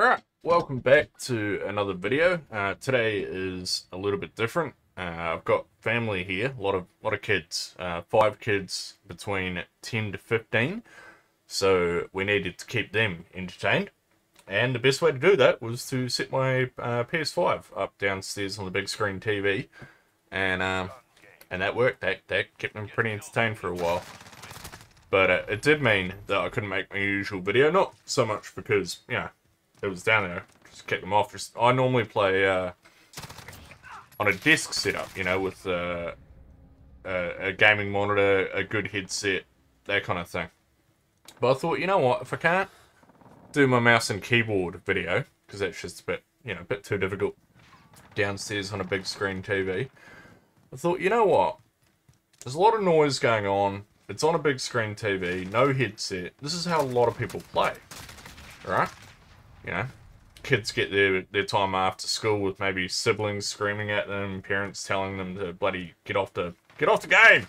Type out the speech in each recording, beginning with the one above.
Alright, welcome back to another video. Uh, today is a little bit different. Uh, I've got family here, a lot of lot of kids, uh, five kids between 10 to 15. So we needed to keep them entertained. And the best way to do that was to set my uh, PS5 up downstairs on the big screen TV. And um, and that worked. That, that kept them pretty entertained for a while. But uh, it did mean that I couldn't make my usual video. Not so much because, you know, it was down there. Just kept them off. Just I normally play uh, on a desk setup, you know, with uh, a, a gaming monitor, a good headset, that kind of thing. But I thought, you know what, if I can't do my mouse and keyboard video, because that's just a bit, you know, a bit too difficult downstairs on a big screen TV, I thought, you know what, there's a lot of noise going on, it's on a big screen TV, no headset, this is how a lot of people play, right? You know, kids get their, their time after school with maybe siblings screaming at them, parents telling them to bloody get off the get off the game.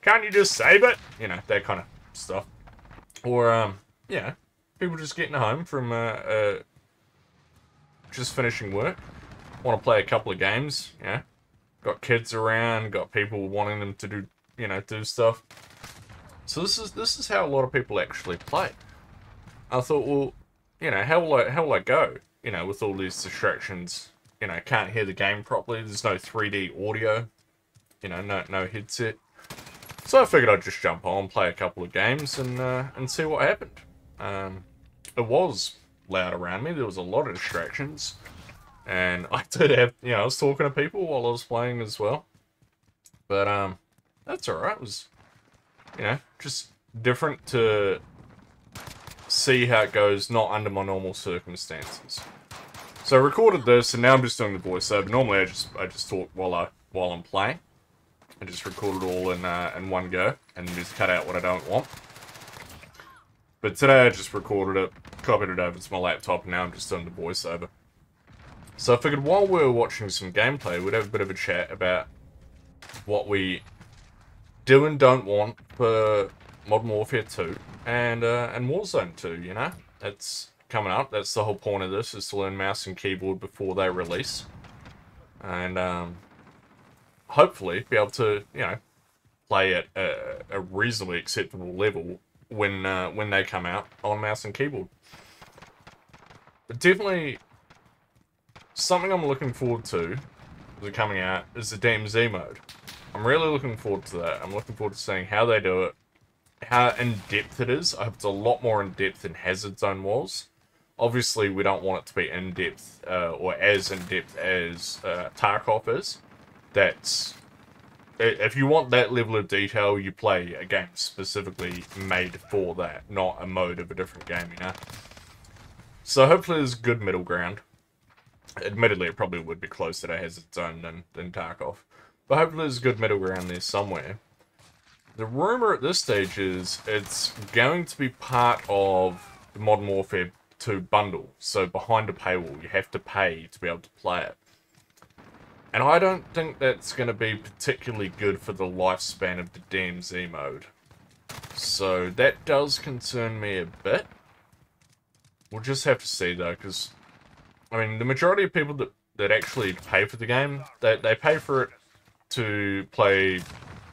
Can't you just save it? You know, that kind of stuff. Or um, yeah, people just getting home from uh, uh just finishing work, want to play a couple of games. Yeah, got kids around, got people wanting them to do you know do stuff. So this is this is how a lot of people actually play. I thought, well, you know, how will I, how will I go? You know, with all these distractions, you know, can't hear the game properly. There's no 3D audio, you know, no no headset. So I figured I'd just jump on, play a couple of games, and uh, and see what happened. Um, it was loud around me. There was a lot of distractions, and I did have, you know, I was talking to people while I was playing as well. But um, that's all right. It was, you know, just different to see how it goes, not under my normal circumstances. So I recorded this, and now I'm just doing the voiceover. Normally, I just I just talk while I while I'm playing. I just record it all in uh, in one go, and just cut out what I don't want. But today I just recorded it, copied it over to my laptop, and now I'm just doing the voiceover. So I figured while we were watching some gameplay, we'd have a bit of a chat about what we do and don't want for Modern Warfare 2 and uh, and Warzone 2, you know? It's coming up. That's the whole point of this, is to learn mouse and keyboard before they release. And um, hopefully be able to, you know, play at a, a reasonably acceptable level when uh, when they come out on mouse and keyboard. But definitely something I'm looking forward to the coming out is the DMZ mode. I'm really looking forward to that. I'm looking forward to seeing how they do it, how in-depth it is. I hope it's a lot more in-depth than Hazard Zone was. Obviously, we don't want it to be in-depth, uh, or as in-depth as uh, Tarkov is. That's... If you want that level of detail, you play a game specifically made for that, not a mode of a different game, you know? So hopefully there's good middle ground. Admittedly, it probably would be closer to Hazard Zone than, than Tarkov. But hopefully there's good middle ground there somewhere. The rumor at this stage is it's going to be part of the Modern Warfare 2 bundle. So behind a paywall, you have to pay to be able to play it. And I don't think that's going to be particularly good for the lifespan of the DMZ mode. So that does concern me a bit. We'll just have to see though, because I mean the majority of people that, that actually pay for the game, they, they pay for it to play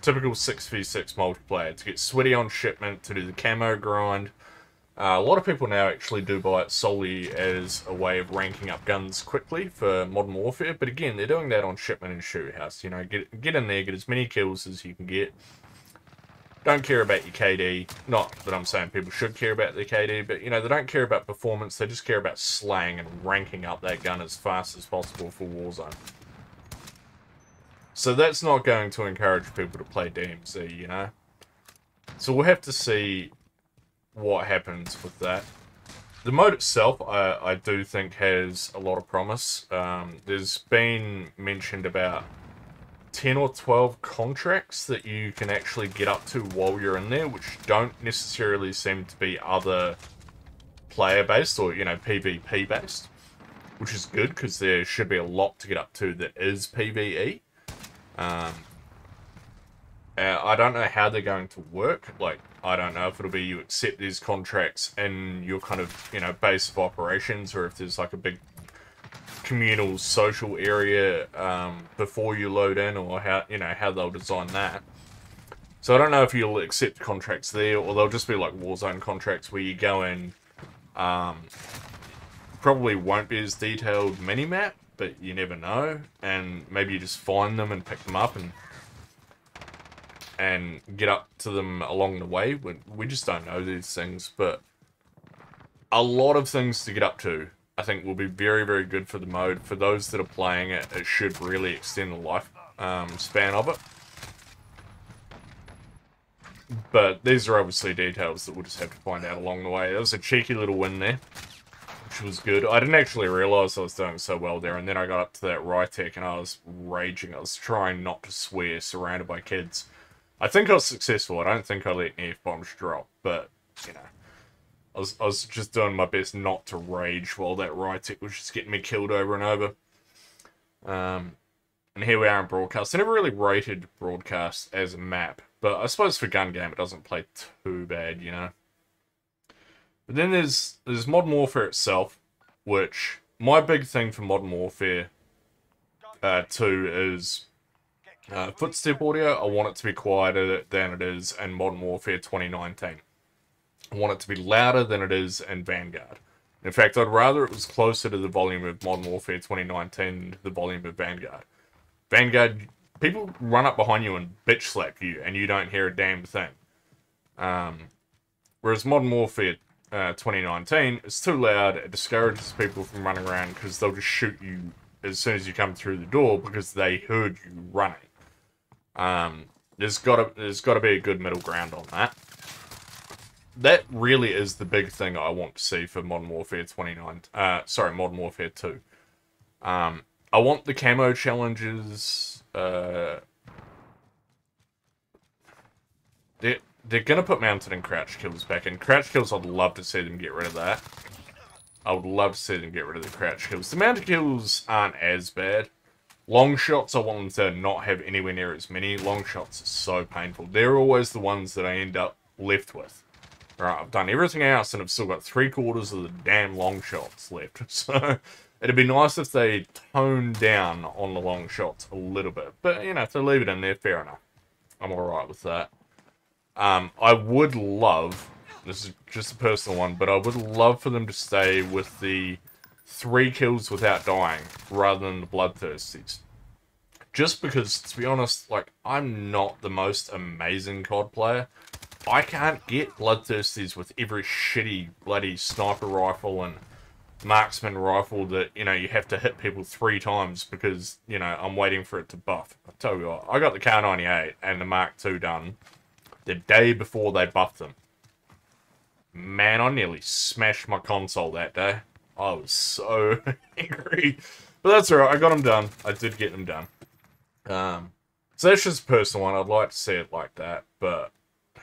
typical 6v6 multiplayer, to get sweaty on shipment, to do the camo grind. Uh, a lot of people now actually do buy it solely as a way of ranking up guns quickly for Modern Warfare, but again, they're doing that on shipment and shoot house. You know, get, get in there, get as many kills as you can get. Don't care about your KD. Not that I'm saying people should care about their KD, but, you know, they don't care about performance, they just care about slaying and ranking up that gun as fast as possible for Warzone. So that's not going to encourage people to play DMZ, you know? So we'll have to see what happens with that. The mode itself, I, I do think has a lot of promise. Um, there's been mentioned about 10 or 12 contracts that you can actually get up to while you're in there, which don't necessarily seem to be other player-based or, you know, PvP-based, which is good because there should be a lot to get up to that is PvE. Um, Uh, I don't know how they're going to work. Like, I don't know if it'll be you accept these contracts in your kind of, you know, base of operations or if there's like a big communal social area um, before you load in or how, you know, how they'll design that. So I don't know if you'll accept contracts there or they'll just be like Warzone contracts where you go in, um, probably won't be as detailed minimap, but you never know. And maybe you just find them and pick them up and and get up to them along the way. We, we just don't know these things, but a lot of things to get up to, I think, will be very, very good for the mode. For those that are playing it, it should really extend the life um, span of it. But these are obviously details that we'll just have to find out along the way. That was a cheeky little win there was good. I didn't actually realise I was doing so well there, and then I got up to that Rytec and I was raging. I was trying not to swear, surrounded by kids. I think I was successful. I don't think I let any F-bombs drop, but, you know. I was, I was just doing my best not to rage while that Rytec was just getting me killed over and over. Um, and here we are in Broadcast. I never really rated Broadcast as a map, but I suppose for gun game it doesn't play too bad, you know. But then there's there's Modern Warfare itself, which my big thing for Modern Warfare uh, 2 is uh, footstep audio. I want it to be quieter than it is in Modern Warfare 2019. I want it to be louder than it is in Vanguard. In fact, I'd rather it was closer to the volume of Modern Warfare 2019 than to the volume of Vanguard. Vanguard, people run up behind you and bitch slap you, and you don't hear a damn thing. Um, whereas Modern Warfare uh, 2019, it's too loud. It discourages people from running around because they'll just shoot you as soon as you come through the door because they heard you running. Um, there's got to there's got to be a good middle ground on that. That really is the big thing I want to see for Modern Warfare 29. Uh, sorry, Modern Warfare 2. Um, I want the camo challenges. Uh, they're going to put mounted and crouch kills back in. Crouch kills, I'd love to see them get rid of that. I would love to see them get rid of the crouch kills. The mounted kills aren't as bad. Long shots, I want them to not have anywhere near as many. Long shots are so painful. They're always the ones that I end up left with. Right, I've done everything else and I've still got three quarters of the damn long shots left. So it'd be nice if they toned down on the long shots a little bit. But, you know, if they leave it in there, fair enough. I'm alright with that. Um, I would love, this is just a personal one, but I would love for them to stay with the three kills without dying rather than the bloodthirsties. Just because, to be honest, like, I'm not the most amazing COD player. I can't get bloodthirsties with every shitty bloody sniper rifle and marksman rifle that, you know, you have to hit people three times because, you know, I'm waiting for it to buff. I tell you what, I got the Kar98 and the Mark II done the day before they buffed them. Man, I nearly smashed my console that day. I was so angry. But that's alright, I got them done. I did get them done. Um, so that's just a personal one. I'd like to see it like that, but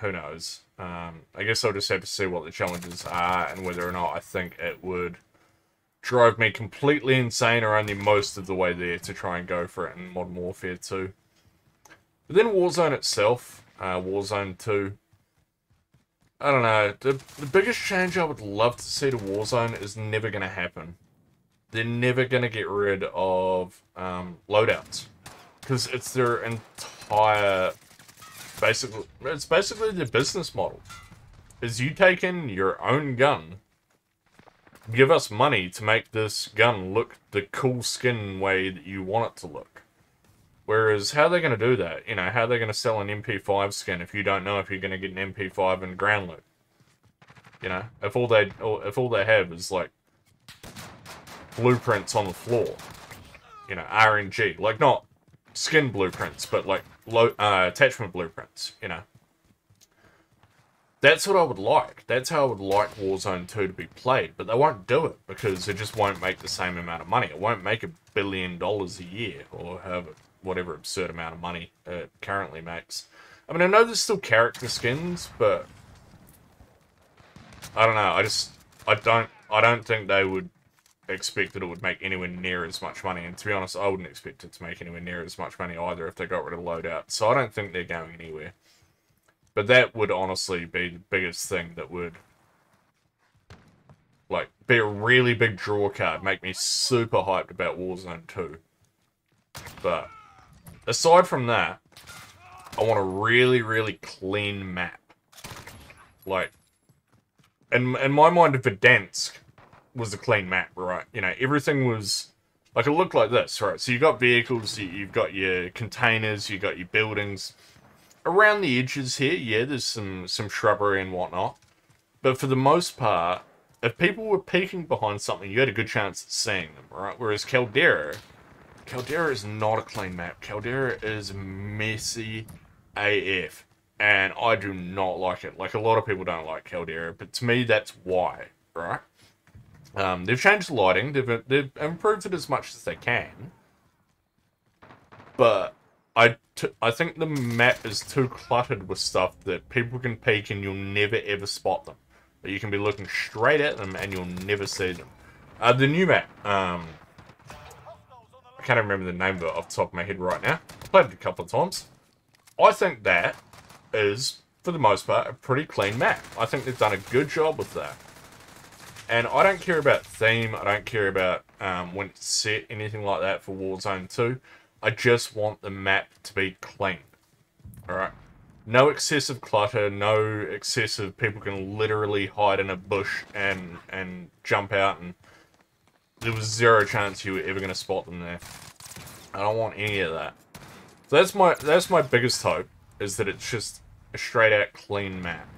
who knows. Um, I guess I'll just have to see what the challenges are and whether or not I think it would drive me completely insane or only most of the way there to try and go for it in Modern Warfare 2. But then Warzone itself, uh, Warzone 2. I don't know. The, the biggest change I would love to see to Warzone is never going to happen. They're never going to get rid of um, loadouts. Because it's their entire... Basically, it's basically their business model. Is you take in your own gun, give us money to make this gun look the cool skin way that you want it to look. Whereas, how are they going to do that? You know, how are they going to sell an MP5 skin if you don't know if you're going to get an MP5 in ground loot? You know, if all they if all they have is like blueprints on the floor, you know, RNG, like not skin blueprints, but like low uh, attachment blueprints. You know, that's what I would like. That's how I would like Warzone 2 to be played, but they won't do it because it just won't make the same amount of money. It won't make a billion dollars a year or however whatever absurd amount of money it currently makes. I mean, I know there's still character skins, but I don't know. I just I don't I don't think they would expect that it would make anywhere near as much money. And to be honest, I wouldn't expect it to make anywhere near as much money either if they got rid of loadout. So I don't think they're going anywhere. But that would honestly be the biggest thing that would like be a really big draw card, make me super hyped about Warzone 2. But aside from that, I want a really, really clean map. Like, in, in my mind, Verdansk was a clean map, right? You know, everything was, like, it looked like this, right? So you got vehicles, you've got your containers, you got your buildings. Around the edges here, yeah, there's some, some shrubbery and whatnot. But for the most part, if people were peeking behind something, you had a good chance at seeing them, right? Whereas Caldera, Caldera is not a clean map. Caldera is messy AF. And I do not like it. Like, a lot of people don't like Caldera, but to me, that's why, right? Um, they've changed the lighting. They've, they've improved it as much as they can. But I, I think the map is too cluttered with stuff that people can peek and you'll never ever spot them. But you can be looking straight at them and you'll never see them. Uh, the new map, um, can't remember the name of it off the top of my head right now. Played it a couple of times. I think that is, for the most part, a pretty clean map. I think they've done a good job with that. And I don't care about theme, I don't care about um, when it's set, anything like that for Warzone 2. I just want the map to be clean. Alright? No excessive clutter, no excessive people can literally hide in a bush and and jump out and there was zero chance you were ever going to spot them there. I don't want any of that. So that's my that's my biggest hope is that it's just a straight out clean map.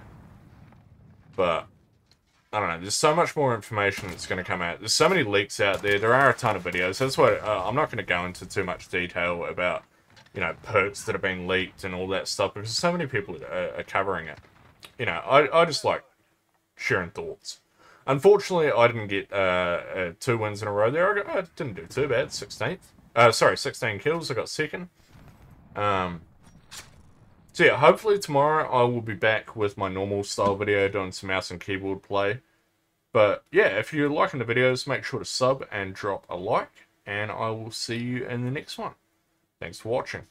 But I don't know. There's so much more information that's going to come out. There's so many leaks out there. There are a ton of videos. That's why uh, I'm not going to go into too much detail about, you know, perks that have been leaked and all that stuff because so many people are, are covering it. You know, I, I just like sharing thoughts. Unfortunately, I didn't get uh, uh, two wins in a row there. I, got, I didn't do too bad. 16th. Uh, sorry, 16 kills. I got second. Um, so yeah, hopefully tomorrow I will be back with my normal style video doing some mouse and keyboard play. But yeah, if you're liking the videos, make sure to sub and drop a like. And I will see you in the next one. Thanks for watching.